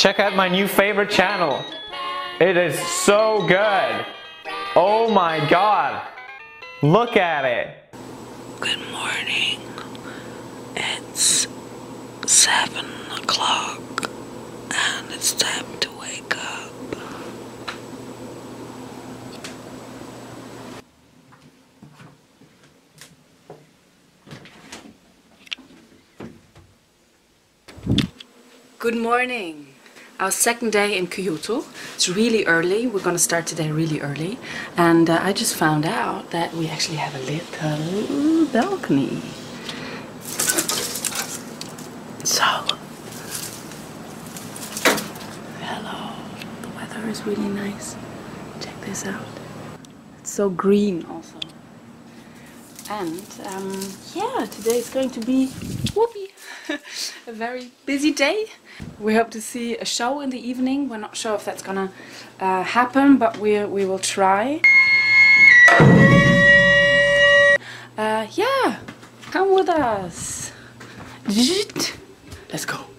check out my new favorite channel. It is so good. Oh my god. Look at it. Good morning. It's seven o'clock and it's time to wake up. Good morning. Our second day in Kyoto. It's really early. We're going to start today really early. And uh, I just found out that we actually have a little balcony. So, hello. The weather is really nice. Check this out. It's so green also. And um, yeah, today is going to be whoopee, a very busy day. We hope to see a show in the evening. We're not sure if that's gonna uh, happen, but we we will try. Uh, yeah, come with us. Let's go.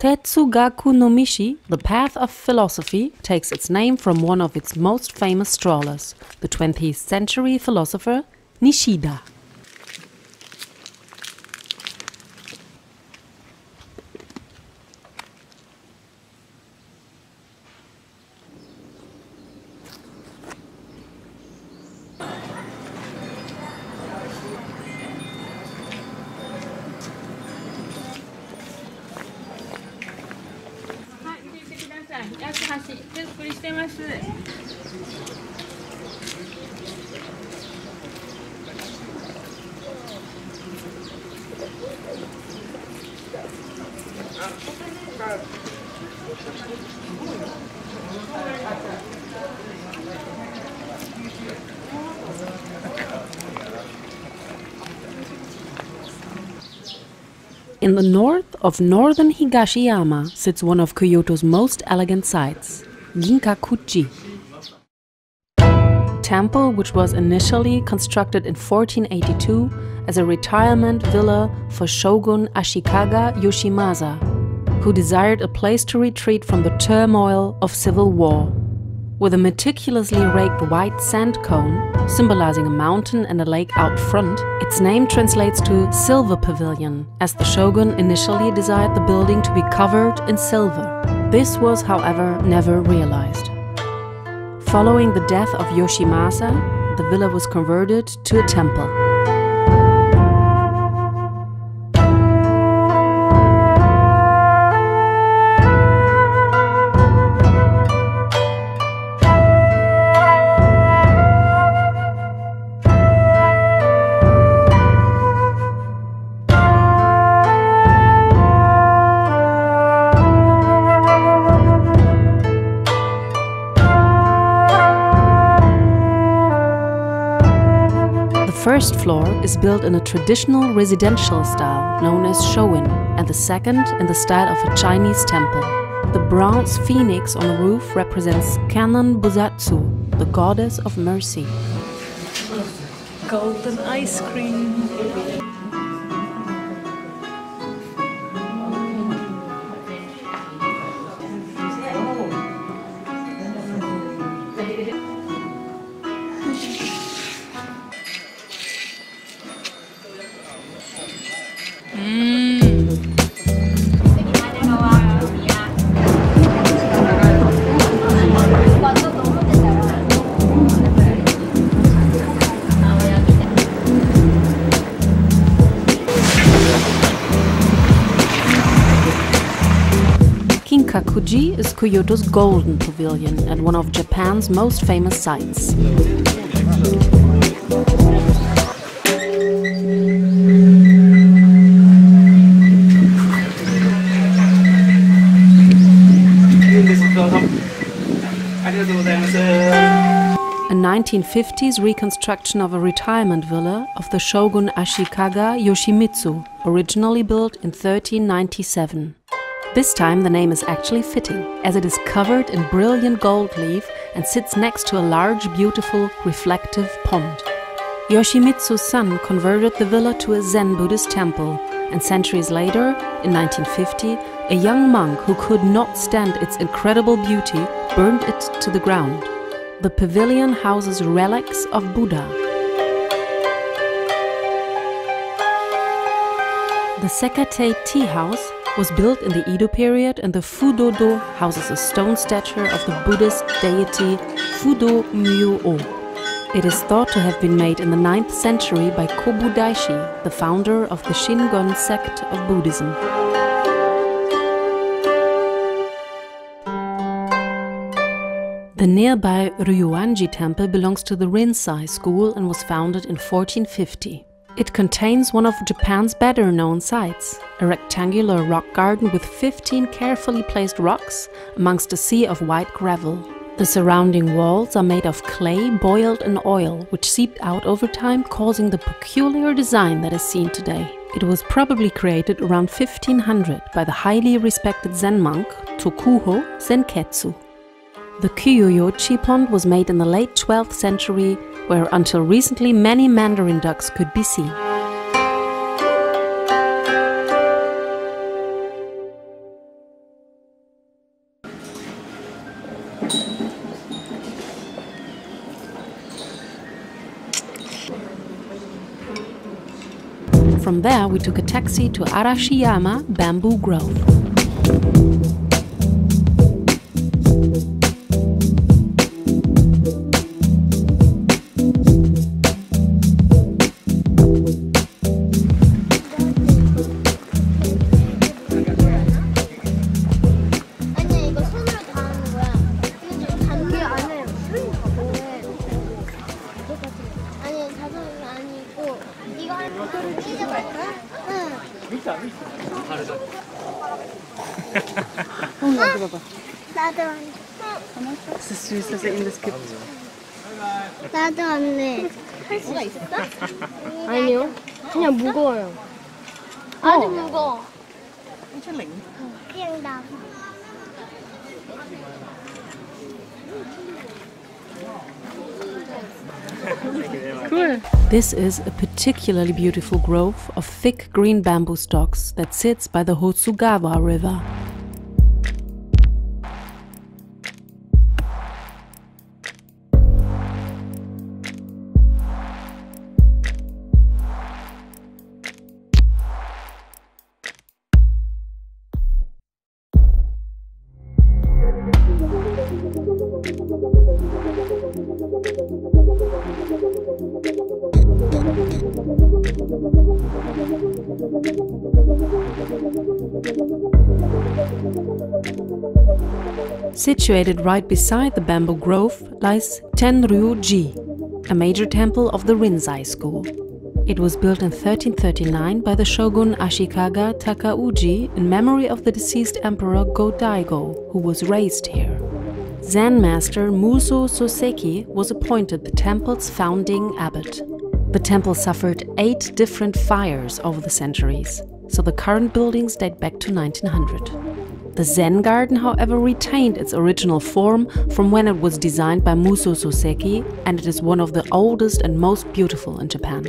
Tetsugaku no Michi, the path of philosophy, takes its name from one of its most famous strollers, the 20th century philosopher Nishida. 箸手作りしてます。Thank. In the north of northern Higashiyama sits one of Kyoto's most elegant sites, Ginkakuji. Temple which was initially constructed in 1482 as a retirement villa for Shogun Ashikaga Yoshimasa, who desired a place to retreat from the turmoil of civil war. With a meticulously raked white sand cone, symbolizing a mountain and a lake out front, its name translates to Silver Pavilion, as the shogun initially desired the building to be covered in silver. This was, however, never realized. Following the death of Yoshimasa, the villa was converted to a temple. First floor is built in a traditional residential style known as Shoin, and the second in the style of a Chinese temple. The bronze phoenix on the roof represents Kannon Bosatsu, the goddess of mercy. Golden ice cream. Kinkakuji is Kyoto's golden pavilion and one of Japan's most famous sites. A 1950s reconstruction of a retirement villa of the shogun Ashikaga Yoshimitsu, originally built in 1397. This time the name is actually fitting, as it is covered in brilliant gold leaf and sits next to a large, beautiful, reflective pond. Yoshimitsu's son converted the villa to a Zen Buddhist temple, and centuries later, in 1950, a young monk who could not stand its incredible beauty burned it to the ground. The pavilion houses relics of Buddha. The Sekkatei tea house was built in the Edo period and the Fudo-do houses a stone statue of the Buddhist deity Fudo Myo-o. It is thought to have been made in the 9th century by Kobo Daishi, the founder of the Shingon sect of Buddhism. The nearby Ryoanji temple belongs to the Rinzai school and was founded in 1450. It contains one of Japan's better known sites, a rectangular rock garden with 15 carefully placed rocks amongst a sea of white gravel. The surrounding walls are made of clay boiled in oil, which seeped out over time, causing the peculiar design that is seen today. It was probably created around 1500 by the highly respected Zen monk Tokuho Zenketsu. The Kyoyochi pond was made in the late 12th century, where until recently many mandarin ducks could be seen. From there, we took a taxi to Arashiyama Bamboo Grove. 할 수가 아니요. 그냥 무거워요. 아주 무거워. 그냥 나. This is a particularly beautiful grove of thick green bamboo stalks that sits by the Hozugawa River. Situated right beside the bamboo grove lies Tenryuji, a major temple of the Rinzai school. It was built in 1339 by the shogun Ashikaga Takauji in memory of the deceased emperor Go-Daigo, who was raised here. Zen master Muso Soseki was appointed the temple's founding abbot. The temple suffered eight different fires over the centuries, so the current buildings date back to 1900. The Zen garden, however, retained its original form from when it was designed by Muso Soseki, and it is one of the oldest and most beautiful in Japan.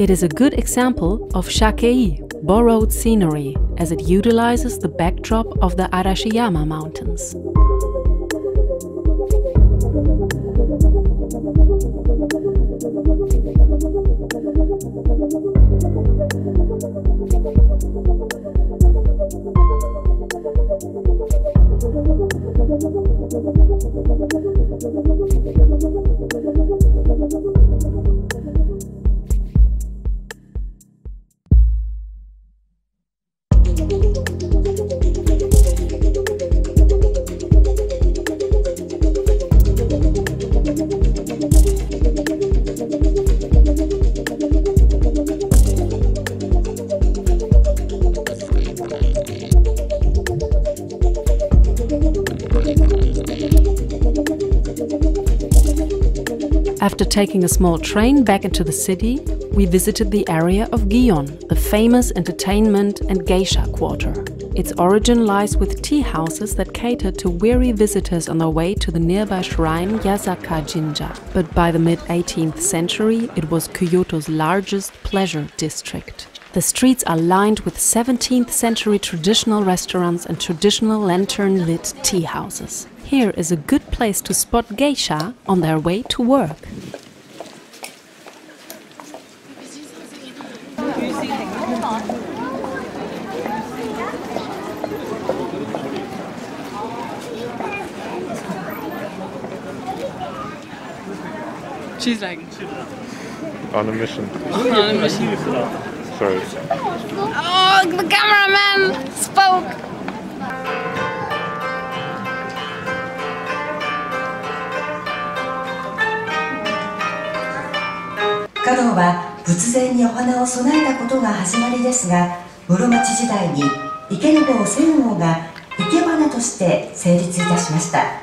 It is a good example of shakkei, borrowed scenery, as it utilizes the backdrop of the Arashiyama Mountains. After taking a small train back into the city, we visited the area of Gion, the famous entertainment and geisha quarter. Its origin lies with tea houses that catered to weary visitors on their way to the nearby shrine Yasaka Jinja. But by the mid 18th century, it was Kyoto's largest pleasure district. The streets are lined with 17th century traditional restaurants and traditional lantern lit tea houses. Here is a good place to spot geisha on their way to work. She's like On a mission. on a mission. Sorry. Oh, the cameraman spoke. は仏前にお花を供えたことが始まりですが室町時代に池坊千王が生け花として成立いたしました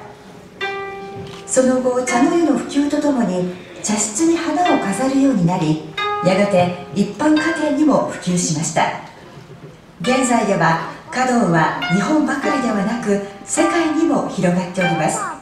その後茶の湯の普及とともに茶室に花を飾るようになりやがて一般家庭にも普及しました。現在では華道は日本ばかりではなく世界にも広がっております。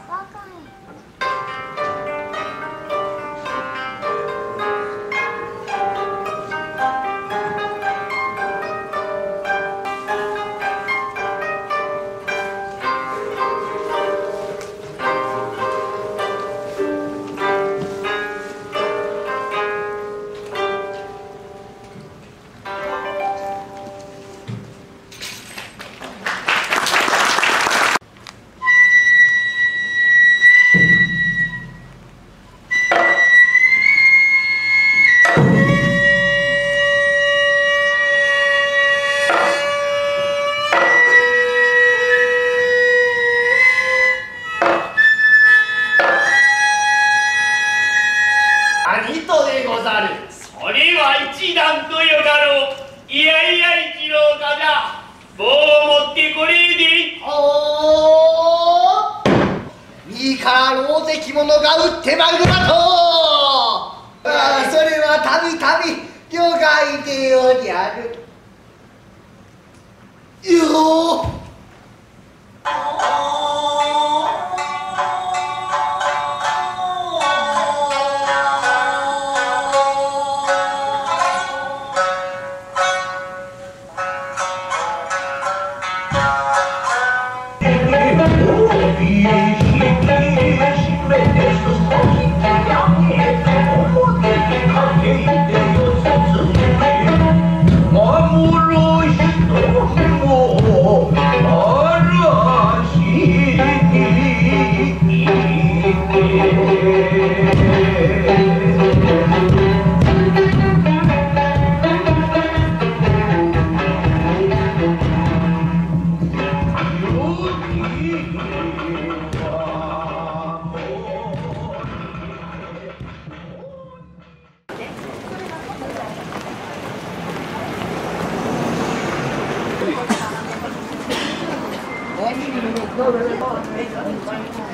No, no, no.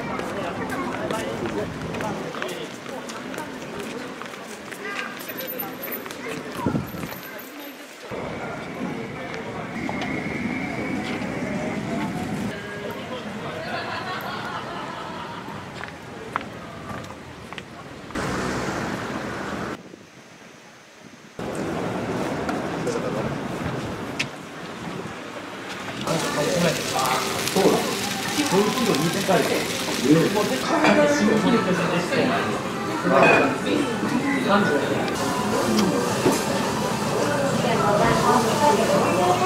そういうのを見せたいと。ありがとうござ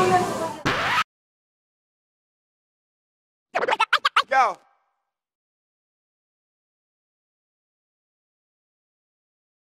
います。